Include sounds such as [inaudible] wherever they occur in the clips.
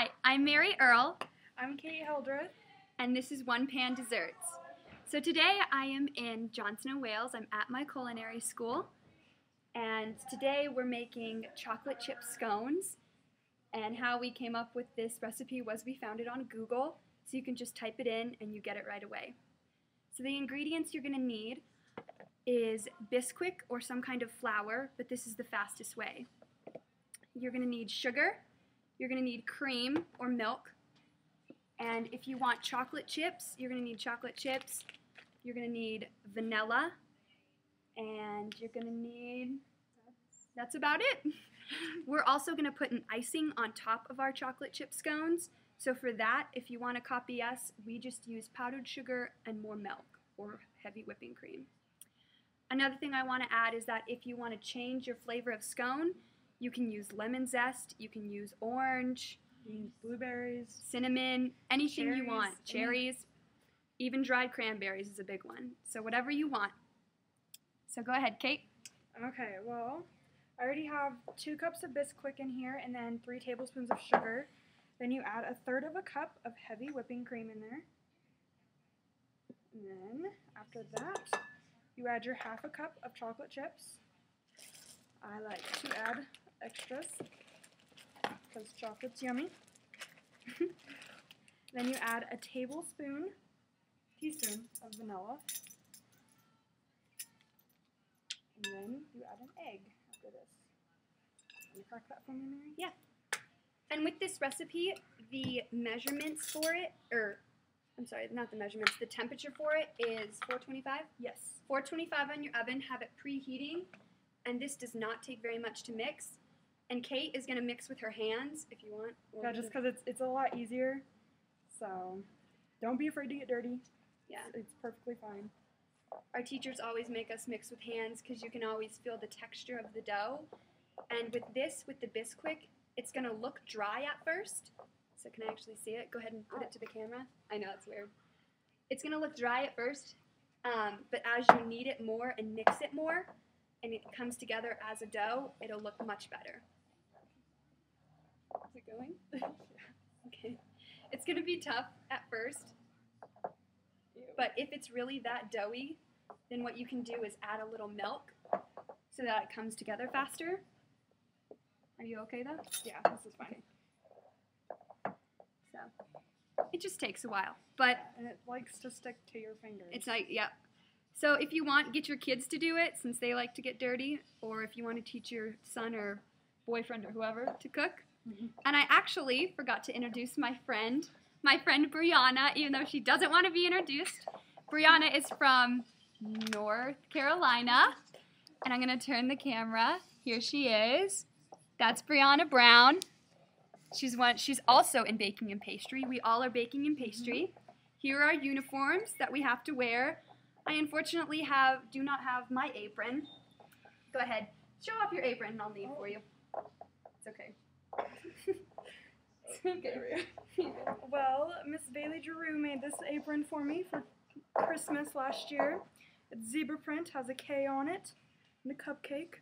Hi, I'm Mary Earle, I'm Kate Hildreth. and this is One Pan Desserts. So today I am in Johnson, Wales. I'm at my culinary school, and today we're making chocolate chip scones. And how we came up with this recipe was we found it on Google, so you can just type it in and you get it right away. So the ingredients you're going to need is Bisquick or some kind of flour, but this is the fastest way. You're going to need sugar, you're going to need cream or milk, and if you want chocolate chips, you're going to need chocolate chips. You're going to need vanilla. And you're going to need. That's about it. [laughs] We're also going to put an icing on top of our chocolate chip scones. So for that, if you want to copy us, we just use powdered sugar and more milk or heavy whipping cream. Another thing I want to add is that if you want to change your flavor of scone, you can use lemon zest, you can use orange, Beans, blueberries. cinnamon, anything you want. Cherries, Cherries, even dried cranberries is a big one. So whatever you want. So go ahead, Kate. Okay, well, I already have two cups of Bisquick in here and then three tablespoons of sugar. Then you add a third of a cup of heavy whipping cream in there. And then, after that, you add your half a cup of chocolate chips. I like to add extras because chocolate's yummy. [laughs] then you add a tablespoon, teaspoon of vanilla. And then you add an egg after this. Can you crack that for me, Mary? Yeah. And with this recipe, the measurements for it, or I'm sorry, not the measurements, the temperature for it is 425. Yes. 425 on your oven, have it preheating, and this does not take very much to mix. And Kate is going to mix with her hands if you want. or Yeah, just because it's it's a lot easier. So don't be afraid to get dirty. Yeah. It's, it's perfectly fine. Our teachers always make us mix with hands because you can always feel the texture of the dough. And with this, with the Bisquick, it's going to look dry at first. So can I actually see it? Go ahead and put it to the camera. I know it's weird. It's going to look dry at first, um, but as you knead it more and mix it more, and it comes together as a dough, it'll look much better. Is it going? [laughs] okay. It's going to be tough at first, but if it's really that doughy, then what you can do is add a little milk so that it comes together faster. Are you okay though? Yeah, this is fine. So it just takes a while, but And it likes to stick to your fingers. it's like, yeah. So if you want, get your kids to do it since they like to get dirty, or if you want to teach your son or boyfriend or whoever to cook. Mhm. And I actually forgot to introduce my friend, my friend Brianna, even though she doesn't want to be introduced. Brianna is from North Carolina, and I'm going to turn the camera. Here she is. That's Brianna Brown. She's one. She's also in baking and pastry. We all are baking and pastry. Here are our uniforms that we have to wear. I unfortunately have do not have my apron. Go ahead, show off your apron, and I'll leave for you. It's okay. Okay. [laughs] Well, Miss Bailey Giroux made this apron for me for Christmas last year. It's zebra print, has a K on it, and a cupcake.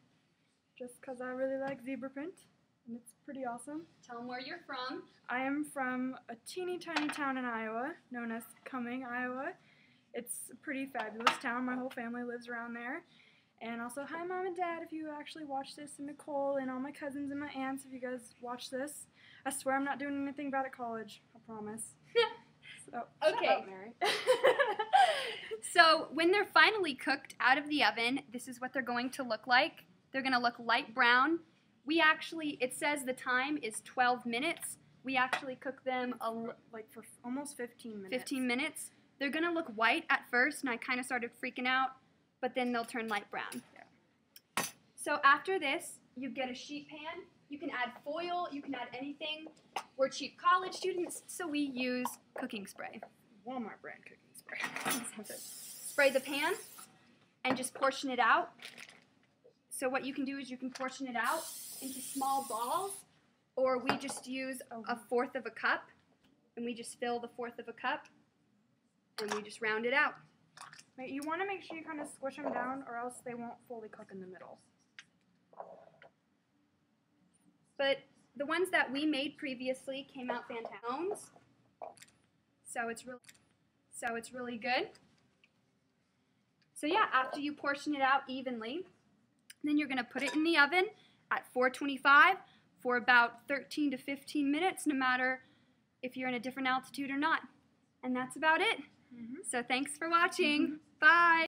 Just because I really like zebra print, and it's pretty awesome. Tell them where you're from. I am from a teeny tiny town in Iowa, known as Cumming, Iowa. It's a pretty fabulous town. My whole family lives around there. And also, hi, mom and dad, if you actually watch this, and Nicole, and all my cousins and my aunts, if you guys watch this. I swear I'm not doing anything bad at college. I promise. [laughs] So, Okay. up, Mary. [laughs] So when they're finally cooked out of the oven, this is what they're going to look like. They're going to look light brown. We actually, it says the time is 12 minutes. We actually cook them a like for almost 15 minutes. 15 minutes. They're gonna look white at first, and I kind of started freaking out, but then they'll turn light brown. So after this, you get a sheet pan. You can add foil, you can add anything. We're cheap college students, so we use cooking spray. Walmart brand cooking spray. [laughs] Spray the pan and just portion it out. So what you can do is you can portion it out into small balls, or we just use oh. a fourth of a cup, and we just fill the fourth of a cup, and we just round it out. You want to make sure you kind of squish them down, or else they won't fully cook in the middle. But the ones that we made previously came out fantastic. So it's really, so it's really good. So yeah, after you portion it out evenly, then you're gonna put it in the oven at 425 for about 13 to 15 minutes, no matter if you're in a different altitude or not. And that's about it. Mhm. So thanks for watching. [laughs] Bye.